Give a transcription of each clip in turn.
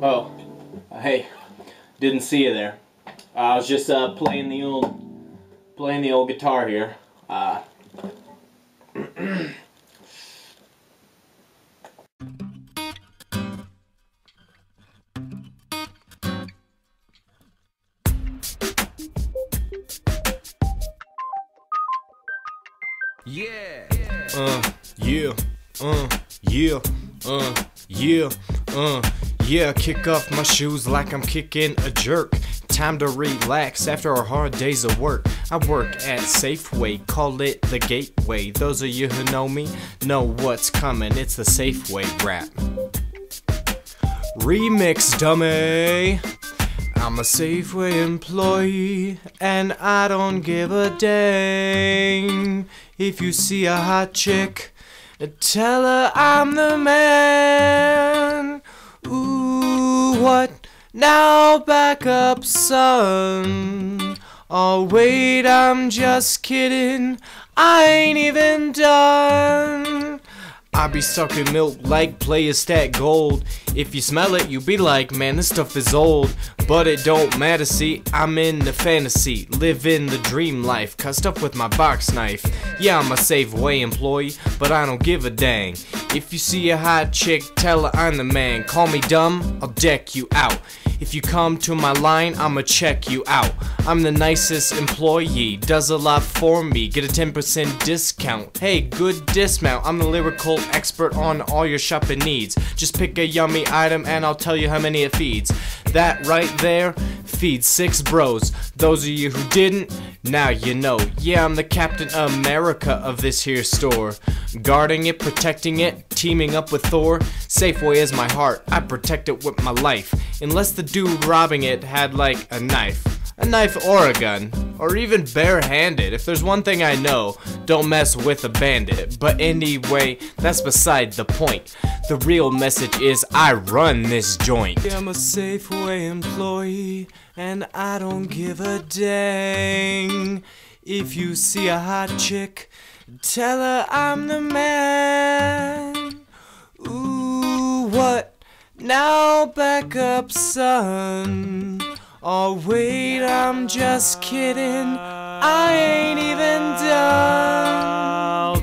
Oh, hey, didn't see you there. Uh, I was just uh, playing the old, playing the old guitar here. Uh, Yeah. Uh, yeah. Uh, yeah. Uh, yeah. Uh, yeah. Kick off my shoes like I'm kicking a jerk. Time to relax after a hard days of work. I work at Safeway, call it the gateway. Those of you who know me know what's coming. It's the Safeway rap. Remix dummy. I'm a Safeway employee and I don't give a dang. If you see a hot chick, tell her I'm the man. What? Now back up, son. Oh, wait, I'm just kidding. I ain't even done. I be sucking milk like player stat gold. If you smell it, you be like, man, this stuff is old. But it don't matter, see, I'm in the fantasy, living the dream life, cussed up with my box knife. Yeah, I'm a Safeway employee, but I don't give a dang. If you see a hot chick, tell her I'm the man. Call me dumb, I'll deck you out. If you come to my line, I'ma check you out. I'm the nicest employee, does a lot for me. Get a 10% discount. Hey, good dismount. I'm the lyrical expert on all your shopping needs. Just pick a yummy item and I'll tell you how many it feeds. That right there feeds six bros. Those of you who didn't, now you know. Yeah, I'm the Captain America of this here store. Guarding it, protecting it, teaming up with Thor. Safeway is my heart, I protect it with my life. Unless the dude robbing it had like a knife. A knife or a gun, or even barehanded. If there's one thing I know, don't mess with a bandit. But anyway, that's beside the point. The real message is I run this joint. I'm a Safeway employee, and I don't give a dang. If you see a hot chick, tell her I'm the man. Ooh, what? Now back up, son. Oh, wait, I'm just kidding. I ain't even done.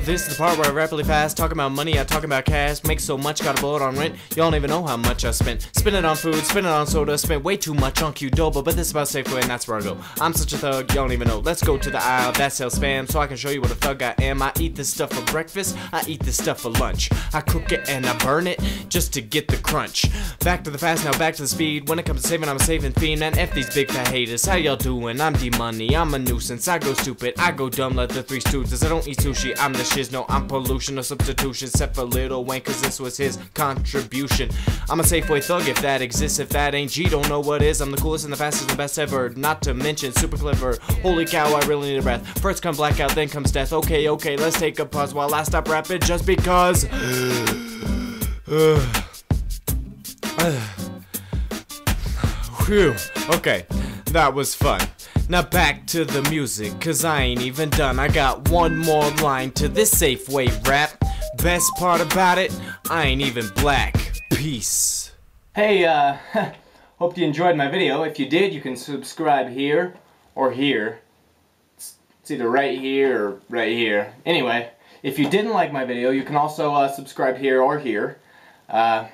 This is the part where I rapidly fast, talking about money, I talking about cash. Make so much, gotta blow it on rent. y'all don't even know how much I spent. Spend it on food, spend it on soda, spent way too much on Qdoba, but this is about Safeway, and that's where I go. I'm such a thug, y'all don't even know. Let's go to the aisle that sells spam, so I can show you what a thug I am. I eat this stuff for breakfast, I eat this stuff for lunch. I cook it and I burn it just to get the crunch. Back to the fast, now back to the speed. When it comes to saving, I'm a saving fiend. Man, F these big fat haters. How y'all doing? I'm D Money, I'm a nuisance. I go stupid, I go dumb like the three stooges. I don't eat sushi, I'm the No, I'm pollution, no substitution. Except for Lil Wayne, cause this was his contribution. I'm a Safeway thug if that exists. If that ain't G, don't know what is. I'm the coolest and the fastest and the best ever. Not to mention super clever. Holy cow, I really need a breath. First come blackout, then comes death. Okay, okay, let's take a pause while I stop rapping just because. Whew. Okay, that was fun. Now back to the music, cause I ain't even done. I got one more line to this Safeway rap. Best part about it, I ain't even black. Peace. hey, uh, hope you enjoyed my video. If you did, you can subscribe here or here. It's, it's either right here or right here. Anyway, if you didn't like my video, you can also uh, subscribe here or here. Uh,